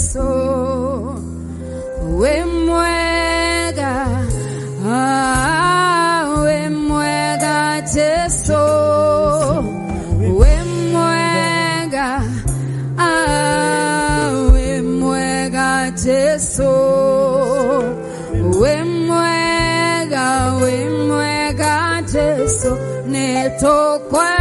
Yesu, we ah, we mwega Yesu, we ah, we mwega Yesu, we mwega, we mwega nitokwendete.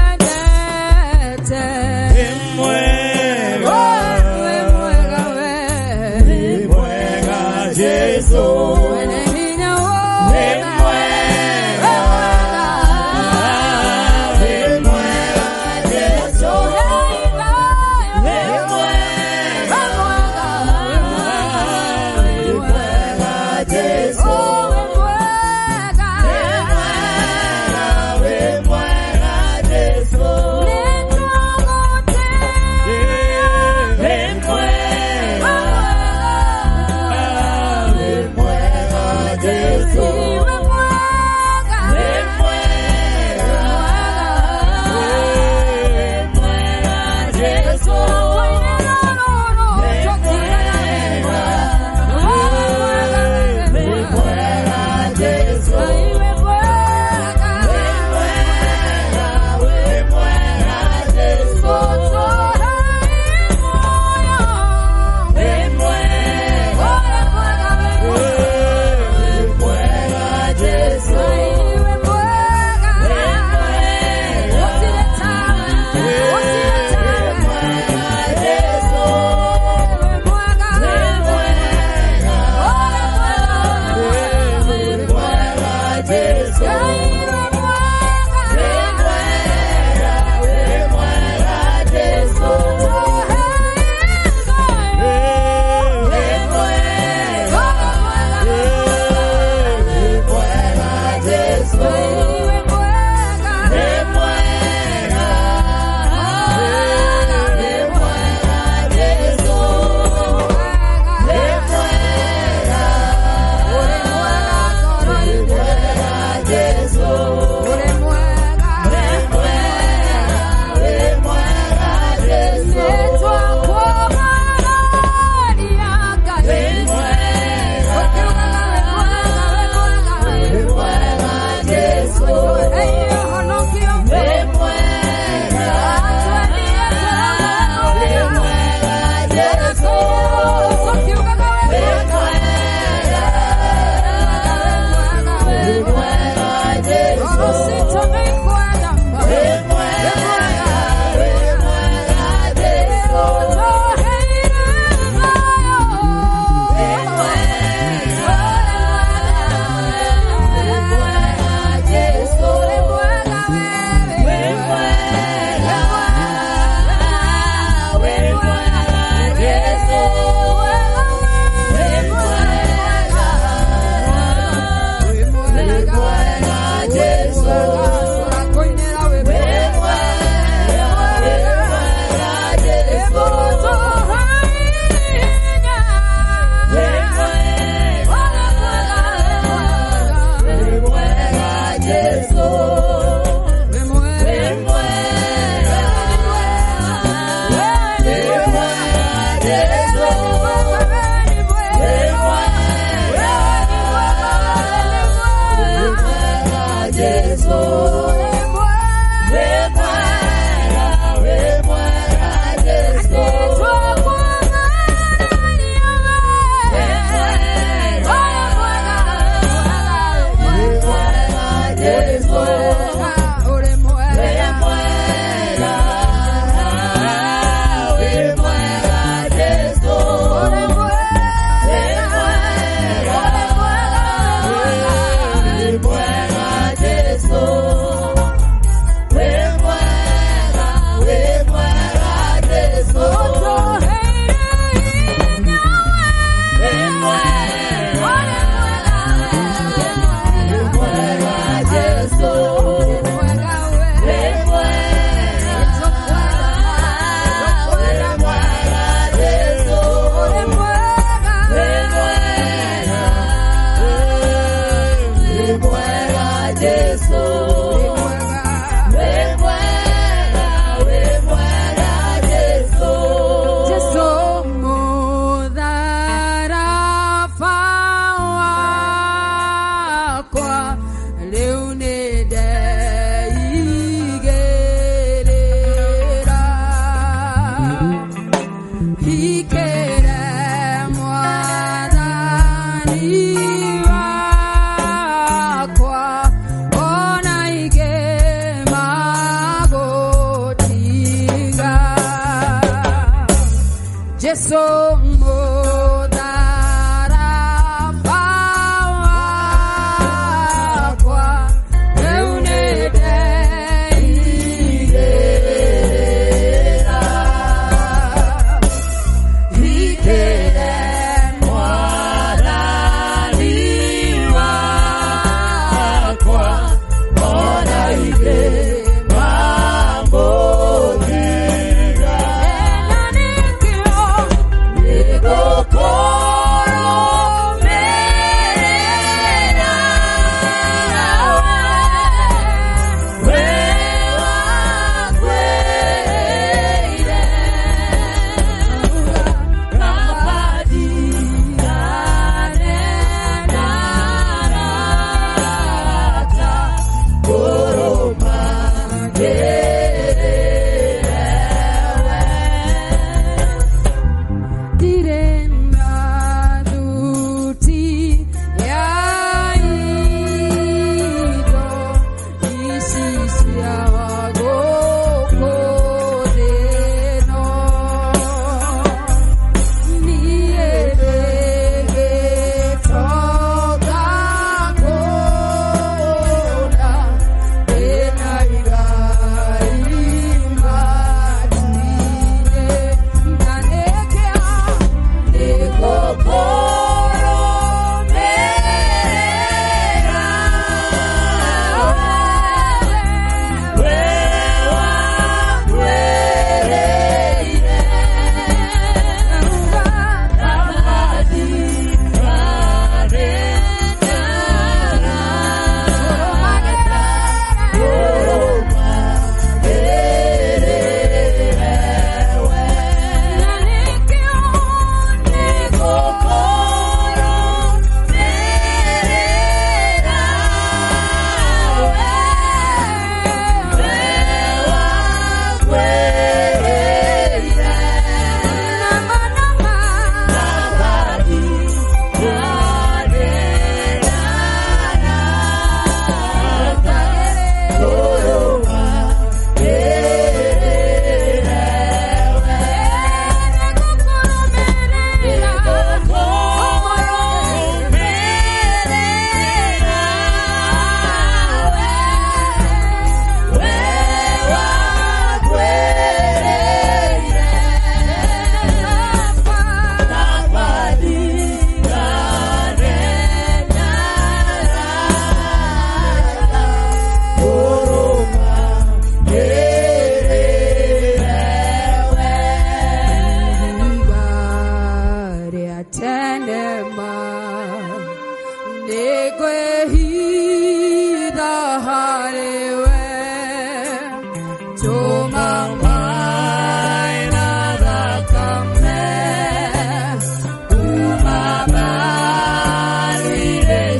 gessomo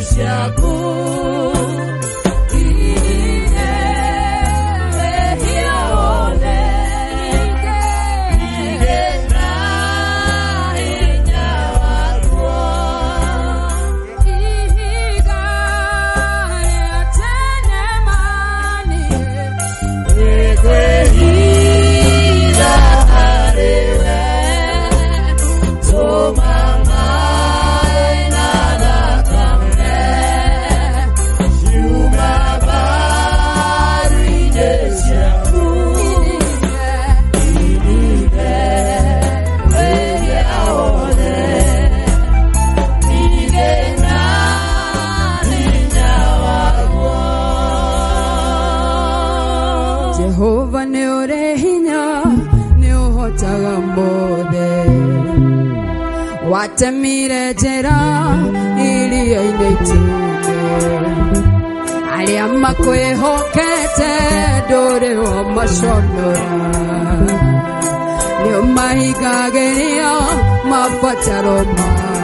下苦 atamilejera ili aineituke alia makwihokete nduri wo macondora nio mahingagiria mabataro maa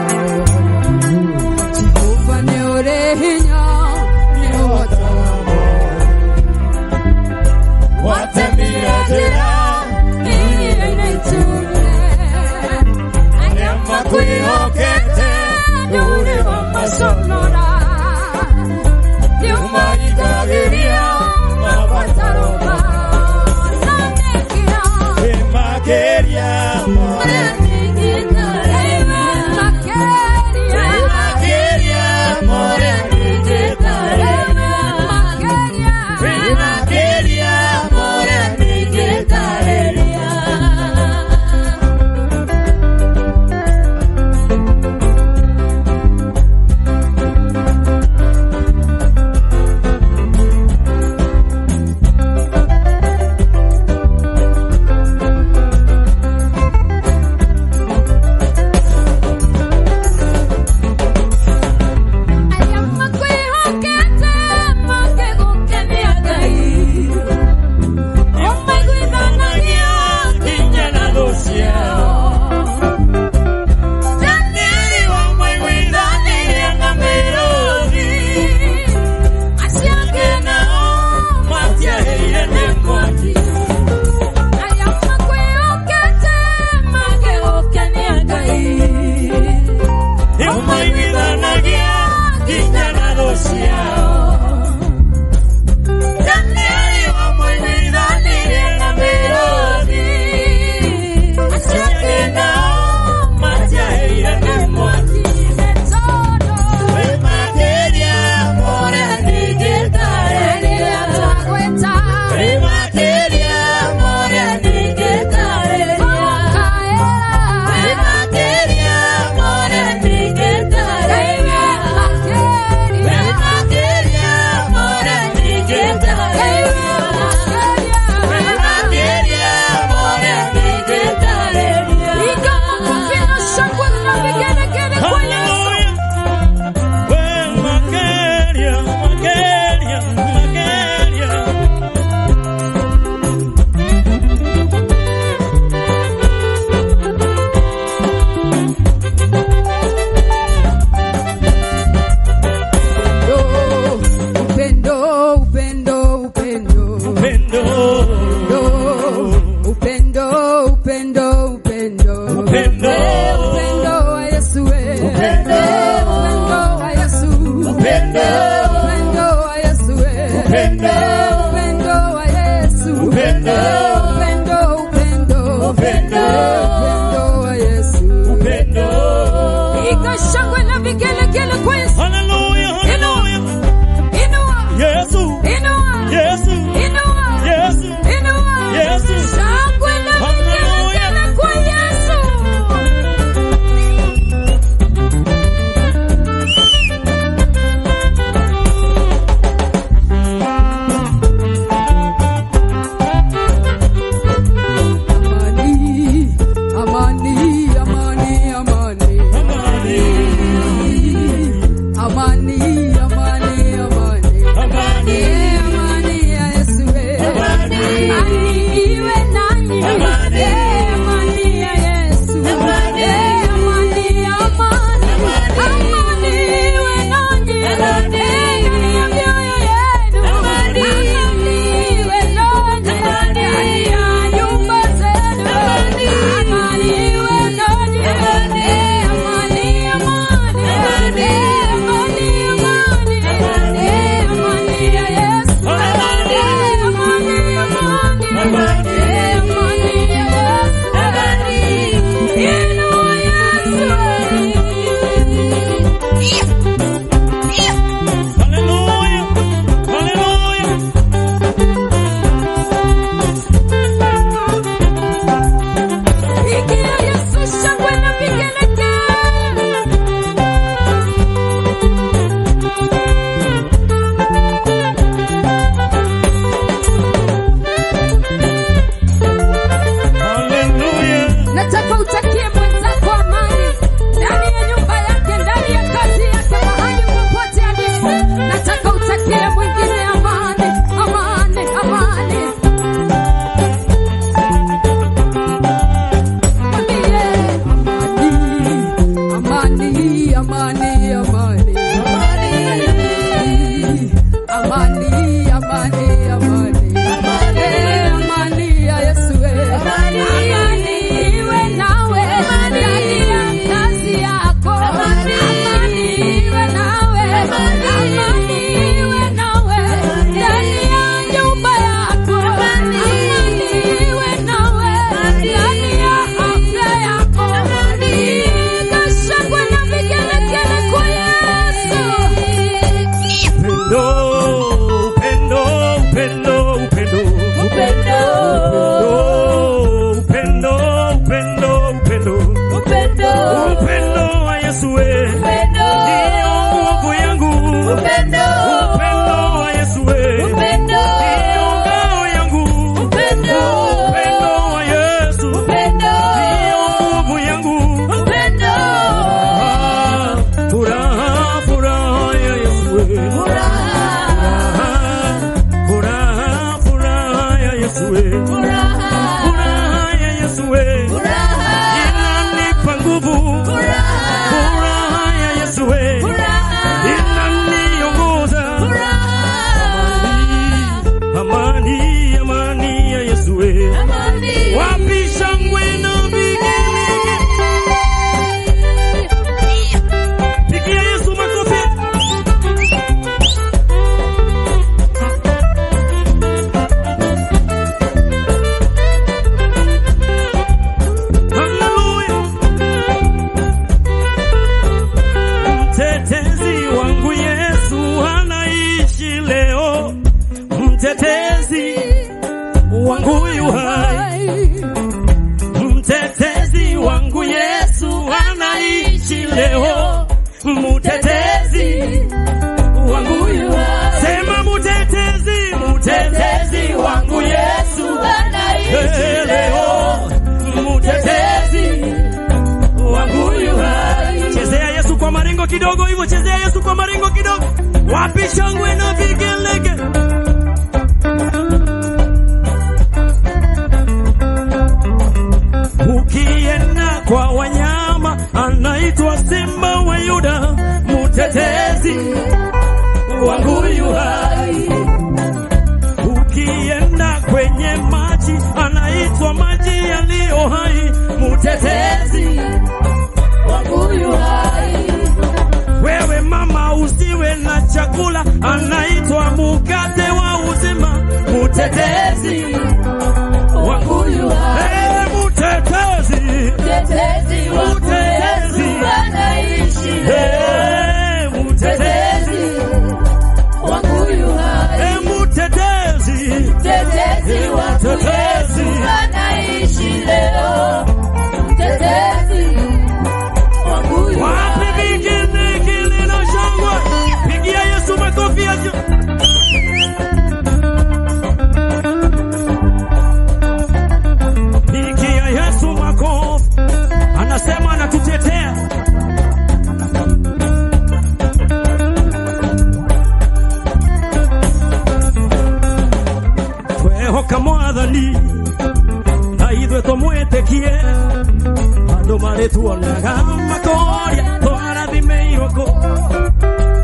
marĩ makoria twarathimĩirwo kũ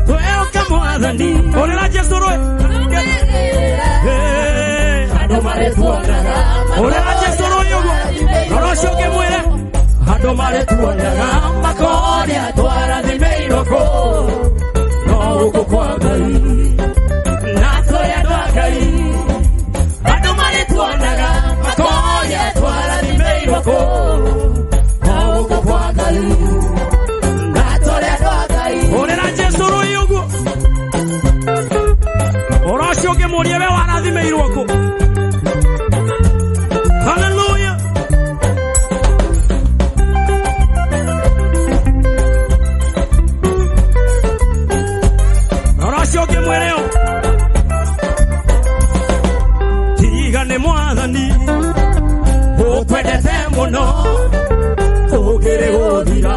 twehoka mwathani ũrĩra jesũ rwe. Andũ marĩ tuonaga ũrĩra jesũ rũĩ ũguo. Rora ũcio makoria twarathimĩirwo kũ no gũkũ kwa ngai kũ haleluya ũra ũcio ũngĩ mwĩre ũ tiga nĩ mwathani. Ũkwendete mũno ũngĩrĩ gũthira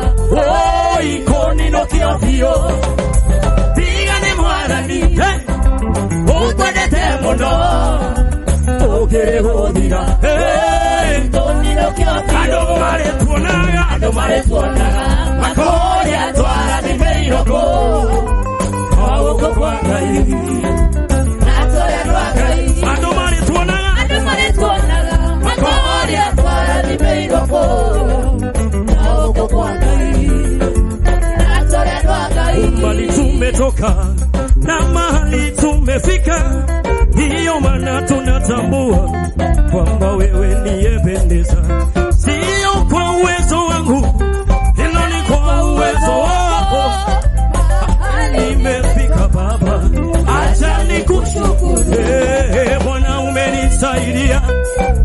ikũninũkio biũ tiga ũngĩrĩ gũthira eh, andũ marĩ tuonaga. Andũ marĩ tuonaga. Makoria twarathimĩirwo kũ o gũkũ kwa ngai andũ marĩ tuonaga. Mbali tumetoka na mahali tumefika, ndiyo maana tunatambua kwamba wewe niyependeza, sio kwa uwezo wangu, hilo ni kwa uwezo wako nimefika Baba, acha nikushukuru Eh, Bwana, umenisaidia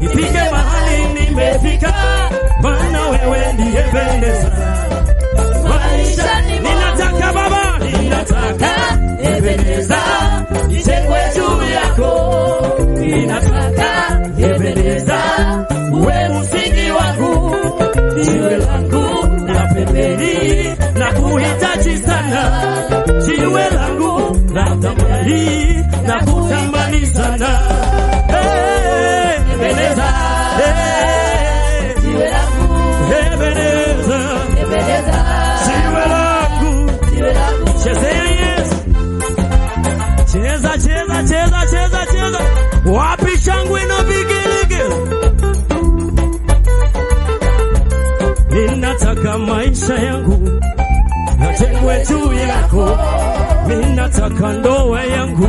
ifike mahali nimefika, maana wewe maisha ninataka Baba, ninataka Ebeneza nitengwe juu ninataka Ebeneza uwe msingi wangu, jiwe langu na pembeni, na kuhitaji sana jiwe langu na thamani na kutamani juu mimi nataka ndoa yangu.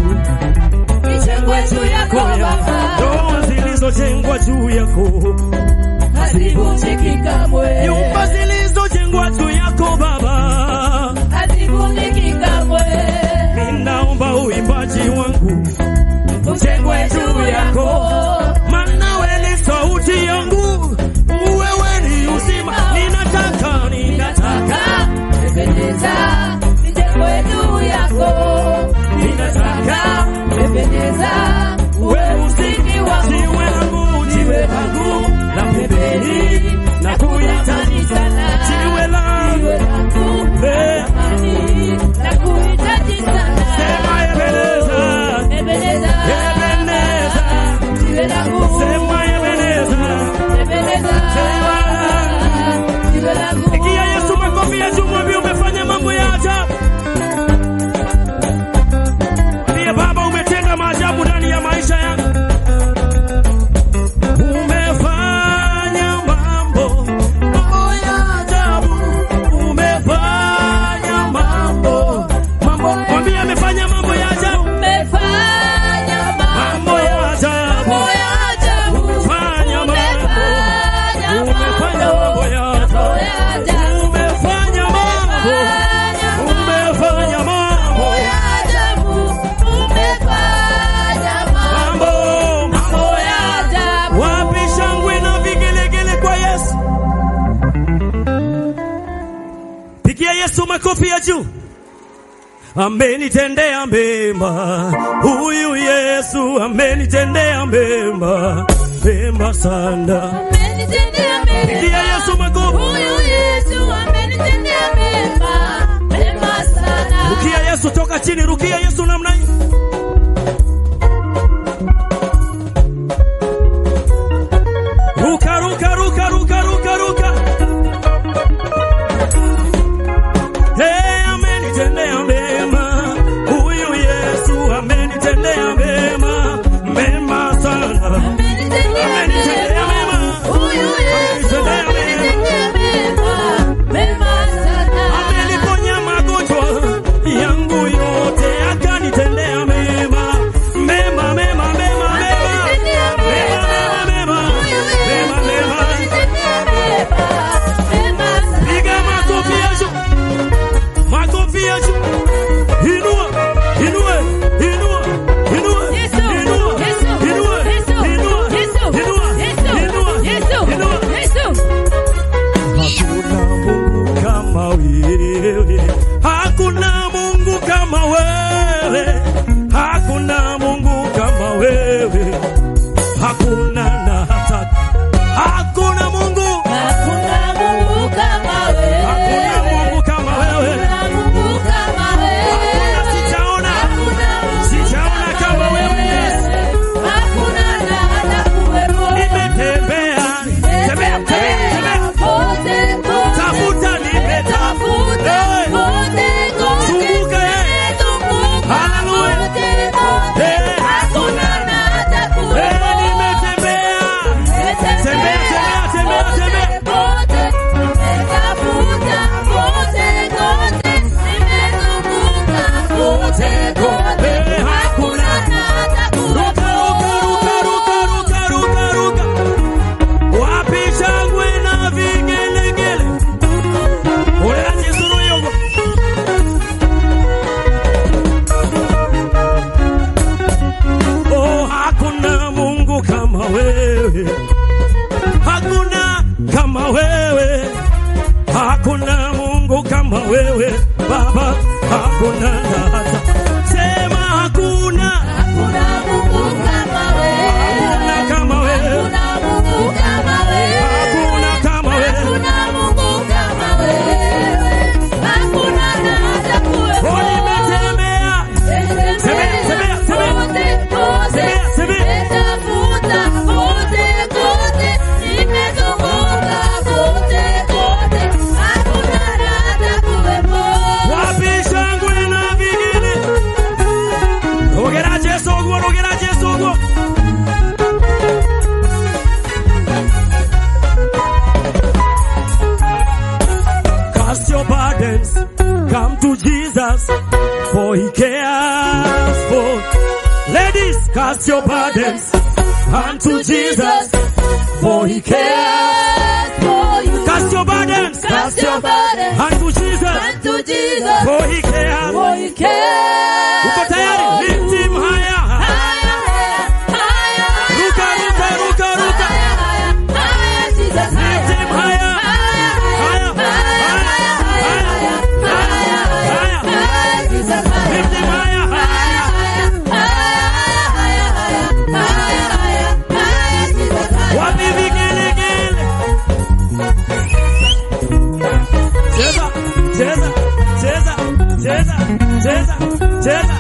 Ijengwe juu yako, Baba, ndoa zilizojengwa juu yako, Hazivunjiki kamwe. nyumba zilizojengwa juu yako Baba. Hazivunjiki kamwe. Ninaomba uimbaji wangu. Ujengwe juu yako, maana wewe ni sauti yangu, wewe ni uzima. Ninataka, ninataka, Ebeneza, amenitendea mema, huyu Yesu amenitendea mema, mema sana, amenitendea Yesu makofi, Yesu sana. Rukia Yesu toka chini, rukia Yesu namna hii. Jesus, for he cares for you. Cast your burdens, cast your burdens. Unto Jesus, unto Jesus, for he cares, for he cares. Dead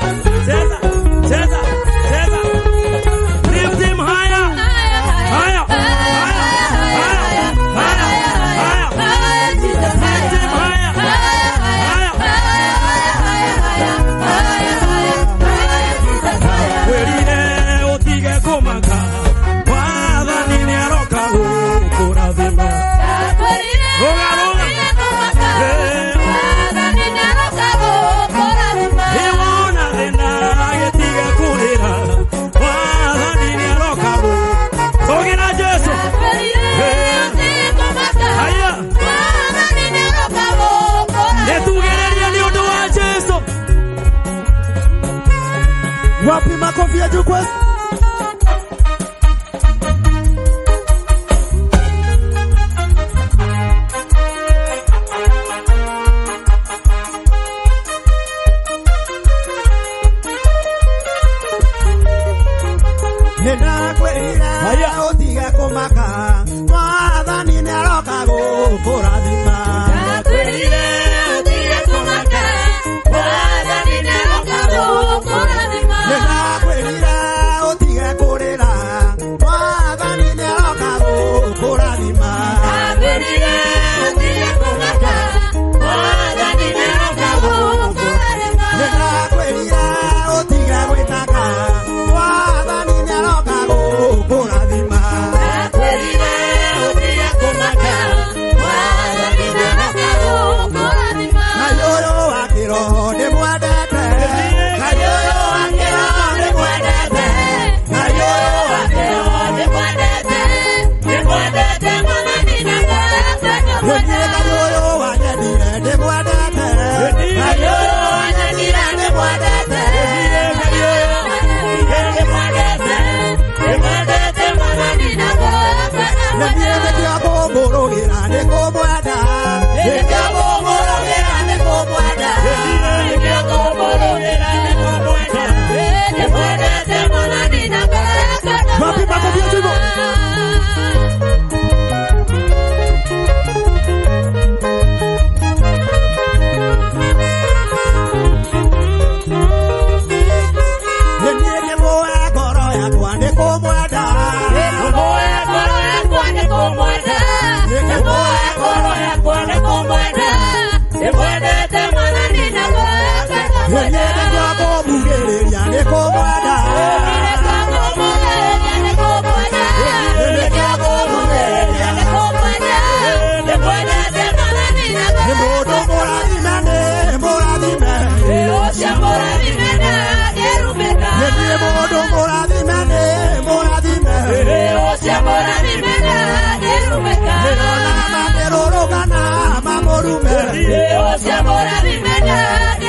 Dios se amor a mi menor.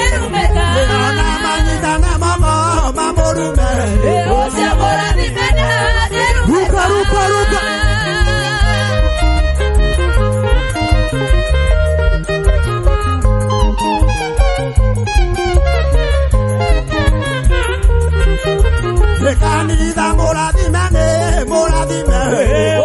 mamorume Ose amora mi pena Ruka ruka ruka Rekaniriza mora dimene, mora dimene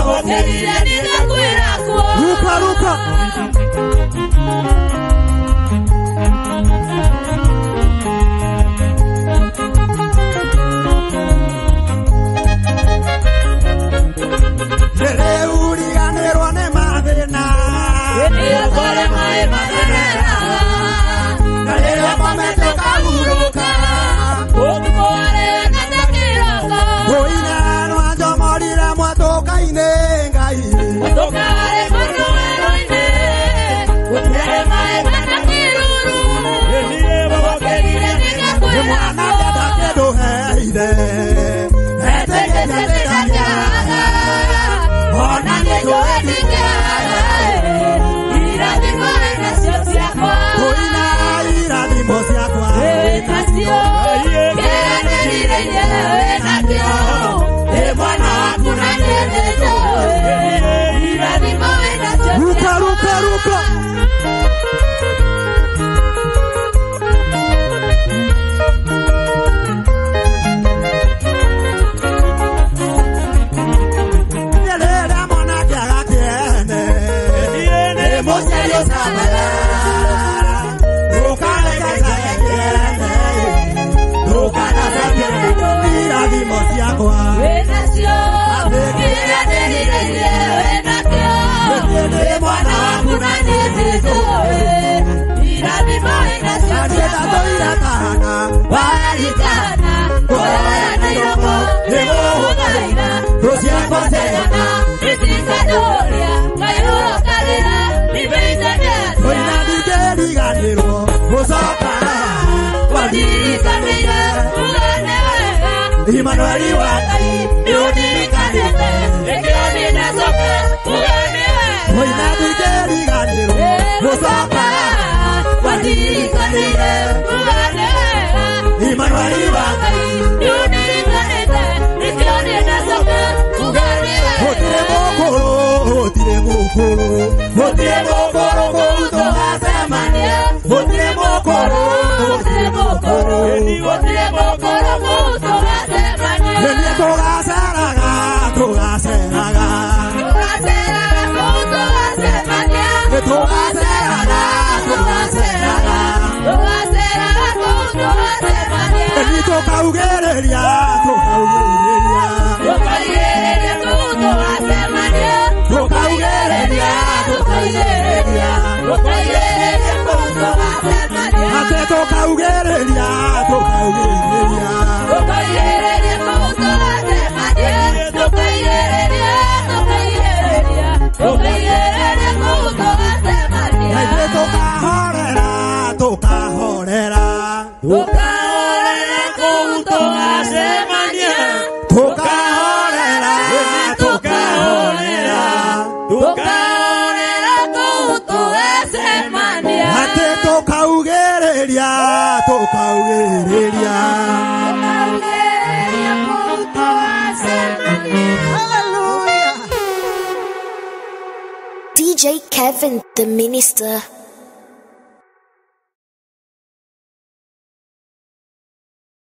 Serira nikakuirakwo Ruka ruka Rereuliganirwa ni mathina Rĩrĩa kwarĩ maĩ magereraga Na rĩrĩa kwamete canción. Nĩndienda tũira kahana koina ndingĩriganĩrwo gũcoka imanueli wa ngai nĩũndirikanĩte koina ndingĩriganĩrwo gũcoka mukuru mutire toca uguereria, toca uguereria. Toca uguereria, tudo a semana. Toca uguereria, toca uguereria. Toca uguereria, tudo a semana. Até toca uguereria, toca uguereria. Evan the minister.